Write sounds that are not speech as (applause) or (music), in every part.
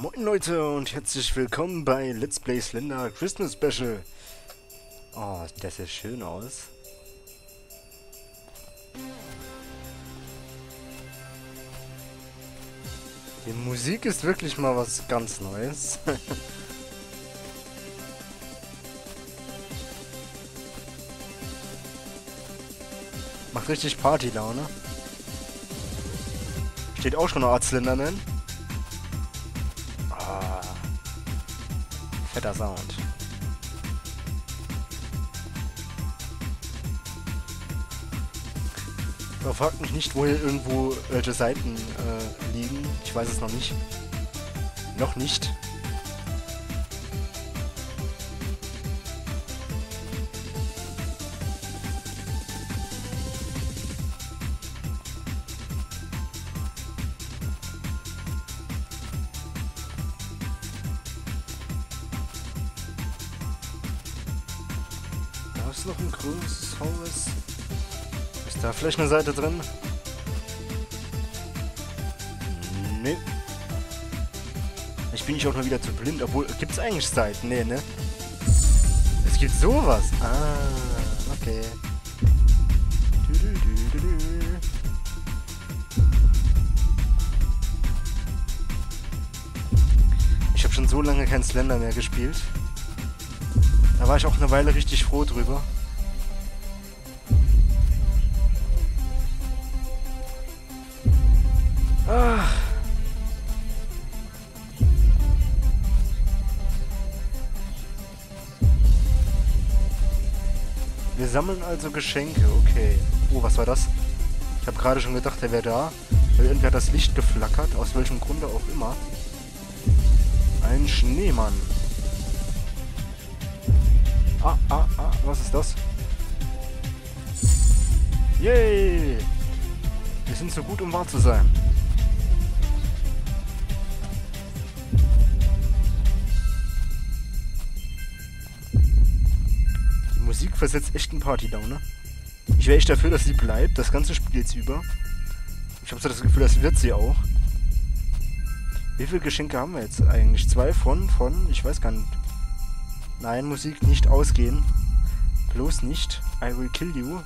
Moin Leute und herzlich willkommen bei Let's Play Slender Christmas Special. Oh, das sieht schön aus. Die Musik ist wirklich mal was ganz Neues. (laughs) Macht richtig Party-Laune. Steht auch schon Art Slenderman. Fetter Sound. Fragt mich nicht, wo hier irgendwo welche Seiten äh, liegen. Ich weiß es noch nicht. Noch nicht. Ist noch ein großes Haus. Ist da vielleicht eine Seite drin? Nee. Ich bin nicht auch mal wieder zu blind, obwohl, gibt es eigentlich Seiten? Nee, ne? Es gibt sowas. Ah, okay. Ich habe schon so lange kein Slender mehr gespielt. War ich auch eine Weile richtig froh drüber. Ach. Wir sammeln also Geschenke, okay. Oh, was war das? Ich habe gerade schon gedacht, er wäre da. Weil irgendwie hat das Licht geflackert, aus welchem Grunde auch immer. Ein Schneemann. Ah, ah, ah, was ist das? Yay! Wir sind so gut, um wahr zu sein. Die Musik versetzt echt einen Party-Downer. Ich wäre echt dafür, dass sie bleibt, das ganze Spiel jetzt über. Ich habe so das Gefühl, das wird sie auch. Wie viele Geschenke haben wir jetzt eigentlich? Zwei von, von, ich weiß gar nicht. Nein, Musik nicht ausgehen. Bloß nicht. I will kill you.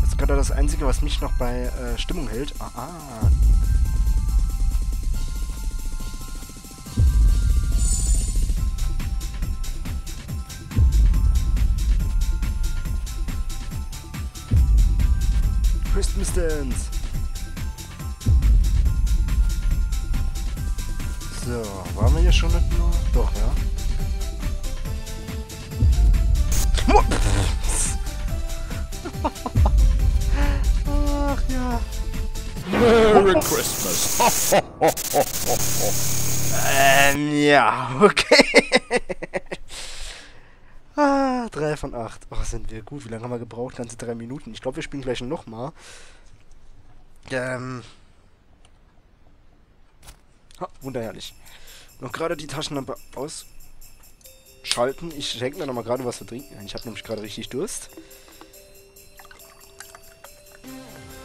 Das ist gerade das Einzige, was mich noch bei äh, Stimmung hält. Ah, ah. Christmas Dance. So, waren wir hier schon mit nur? Doch, ja. Ach ja. Merry Christmas. Ähm, ja, okay. ah, drei von acht. Oh, sind wir gut. Wie lange haben wir gebraucht? Ganze drei Minuten. Ich glaube, wir spielen gleich nochmal. Ähm. Ha, wunderherrlich. Noch gerade die Taschenlampe ausschalten. Ich schenke mir nochmal gerade was zu trinken. Ich habe nämlich gerade richtig Durst.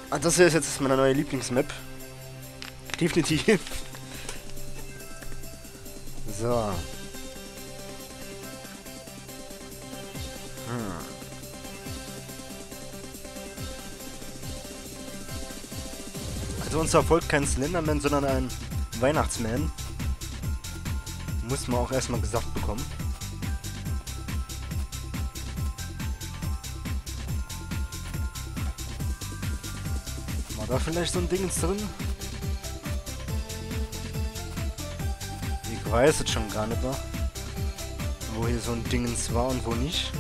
Ah, das hier ist jetzt meine neue Lieblingsmap. Definitiv. (laughs) So. Hm. Also uns erfolgt kein Slenderman, sondern ein Weihnachtsman. Muss man auch erstmal gesagt bekommen. War da vielleicht so ein Dingens drin? Ich weiß es schon gar nicht mehr, wo hier so ein Dingens war und wo nicht.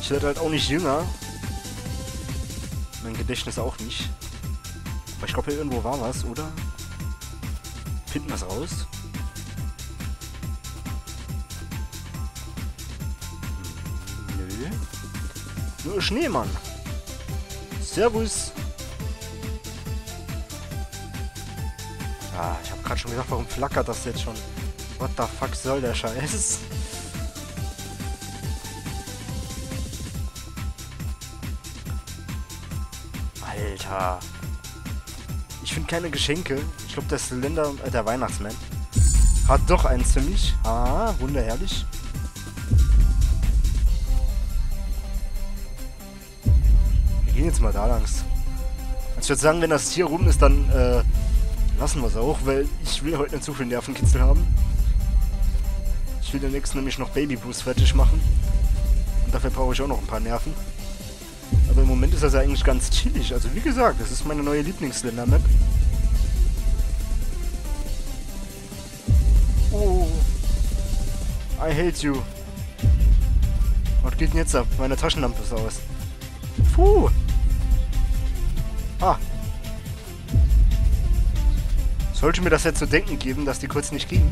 Ich werde halt auch nicht jünger. Mein Gedächtnis auch nicht. Aber ich glaube, hier irgendwo war was, oder? Finden wir es raus? Hm, Nö. Nur Schneemann. Servus. Ah, ich habe gerade schon gedacht, warum flackert das jetzt schon? What the fuck soll der Scheiß? Alter. Ich finde keine Geschenke. Ich glaube, der Zylinder, äh, der Weihnachtsmann, Hat doch eins für mich. Ah, wunderherrlich. Wir gehen jetzt mal da langs. Also ich würde sagen, wenn das hier rum ist, dann äh, lassen wir es auch, weil ich will heute nicht zu viel Nervenkitzel haben. Ich will demnächst nämlich noch Baby Boost fertig machen. Und dafür brauche ich auch noch ein paar Nerven. Aber im Moment ist das ja eigentlich ganz chillig. Also wie gesagt, das ist meine neue Lieblingsländer-Map. Oh. I hate you. Was geht denn jetzt ab? Meine Taschenlampe ist aus. Puh. Ah. Sollte mir das jetzt zu denken geben, dass die kurz nicht ging?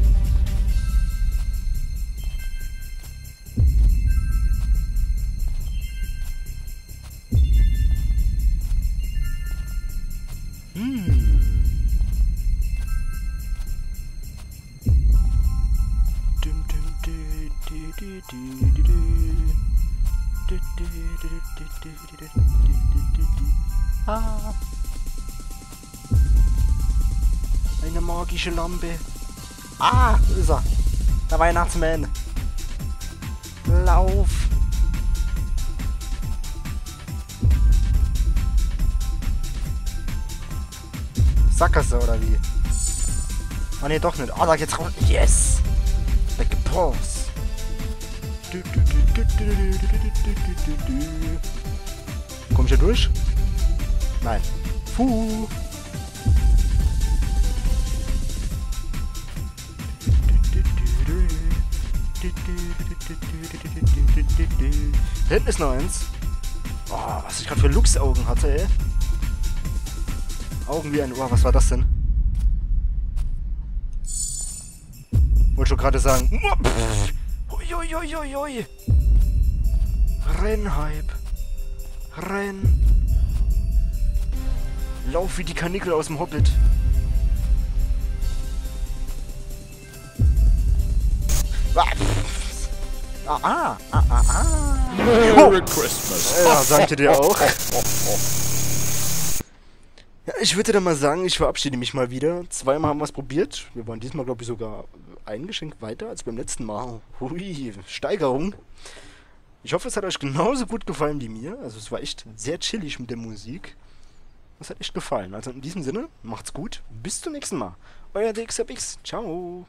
Ah. Eine magische Lampe. Ah, da ist er. Der Weihnachtsmann. Lauf. Sackgasse oder wie? Ah ne, doch nicht. Ah, da geht's raus. Yes! Like a boss. Komm ich hier durch? Nein. Puh. Da hinten ist noch eins. Oh, was ich gerade für Luchsaugen hatte, ey. Augen wie ein Ohr. Was war das denn? Wollte schon gerade sagen. Uiuiuiui. Rennhype. Renn. Lauf wie die Kanickel aus dem Hobbit. Ah, ah, ah, ah, ah. Merry Christmas. Ja, danke dir auch. (laughs) Ja, ich würde dann mal sagen, ich verabschiede mich mal wieder. Zweimal haben wir es probiert. Wir waren diesmal, glaube ich, sogar ein Geschenk weiter als beim letzten Mal. Hui, Steigerung. Ich hoffe, es hat euch genauso gut gefallen wie mir. Also es war echt sehr chillig mit der Musik. Das hat echt gefallen. Also in diesem Sinne, macht's gut. Bis zum nächsten Mal. Euer DXFX. Ciao.